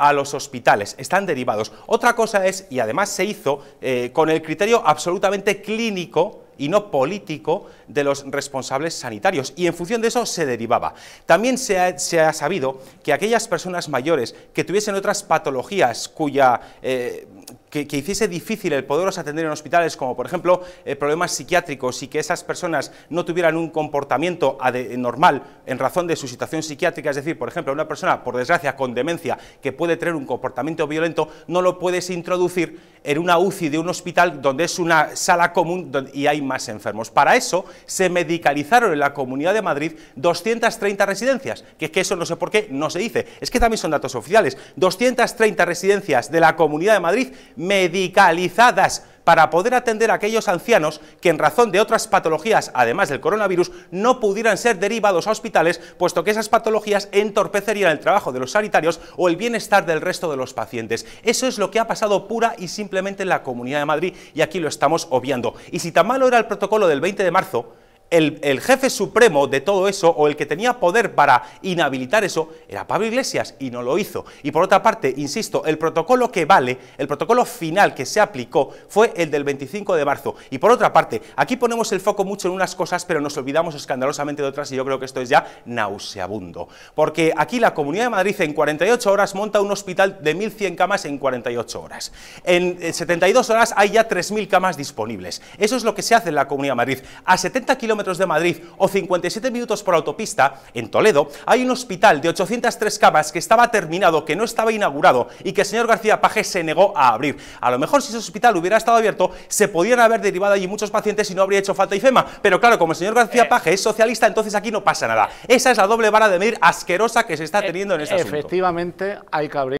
a los hospitales, están derivados. Otra cosa es, y además se hizo eh, con el criterio absolutamente clínico, y no político de los responsables sanitarios. Y en función de eso se derivaba. También se ha, sabido que aquellas personas mayores que tuviesen otras patologías cuya... Eh, que, hiciese difícil el poderlos atender en hospitales, como por ejemplo eh, problemas psiquiátricos y que esas personas no tuvieran un comportamiento normal en razón de su situación psiquiátrica, es decir, por ejemplo, una persona, por desgracia, con demencia, que puede tener un comportamiento violento, no lo puedes introducir en una UCI de un hospital donde es una sala común y hay más enfermos. Para eso se medicalizaron en la Comunidad de Madrid 230 residencias, que es que eso no sé por qué no se dice, es que también son datos oficiales, 230 residencias de la Comunidad de Madrid medicalizadas para poder atender a aquellos ancianos que en razón de otras patologías, además del coronavirus, no pudieran ser derivados a hospitales, puesto que esas patologías entorpecerían el trabajo de los sanitarios o el bienestar del resto de los pacientes. Eso es lo que ha pasado pura y simplemente en la Comunidad de Madrid y aquí lo estamos obviando. Y si tan malo era el protocolo del 20 de marzo, el, jefe supremo de todo eso, o el que tenía poder para inhabilitar eso, era Pablo Iglesias, y no lo hizo. Y por otra parte, insisto, el protocolo que vale, el protocolo final que se aplicó, fue el del 25 de marzo. Y por otra parte, aquí ponemos el foco mucho en unas cosas, pero nos olvidamos escandalosamente de otras, y yo creo que esto es ya nauseabundo. Porque aquí la Comunidad de Madrid en 48 horas monta un hospital de 1.100 camas en 48 horas. En 72 horas hay ya 3.000 camas disponibles. Eso es lo que se hace en la Comunidad de Madrid. A 70 kilómetros de Madrid o 57 minutos por autopista, en Toledo, hay un hospital de 803 camas que estaba terminado, que no estaba inaugurado y que el señor García Paje se negó a abrir. A lo mejor si ese hospital hubiera estado abierto, se podrían haber derivado allí muchos pacientes y no habría hecho falta IFEMA. Pero claro, como el señor García eh. Paje es socialista, entonces aquí no pasa nada. Esa es la doble vara de medir asquerosa que se está teniendo en este Efectivamente, hay que abrir